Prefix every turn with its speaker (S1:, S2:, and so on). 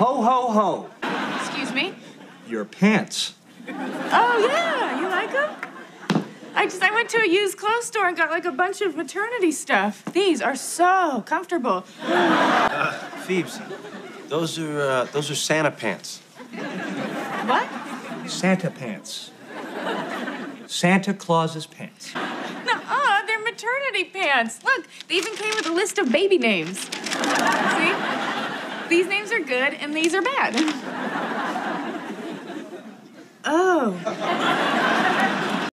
S1: Ho, ho, ho.
S2: Excuse me?
S1: Your pants.
S2: Oh, yeah. You like them? I just I went to a used clothes store and got like a bunch of maternity stuff. These are so comfortable.
S3: Phoebes, those are uh, those are Santa pants.
S2: What?
S1: Santa pants. Santa Claus's pants.
S2: Nuh-uh, they're maternity pants. Look, they even came with a list of baby names. See? Are good and these are bad. Oh.